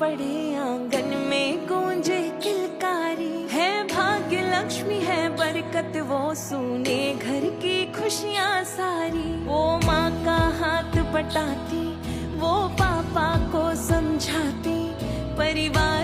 पड़े आँगन में गूंजे किलकारी। है भाग्य लक्ष्मी है बरकत, वो सुने घर की खुशियाँ सारी। वो माँ का हाथ बटाती, वो पापा को समझाती, परिवार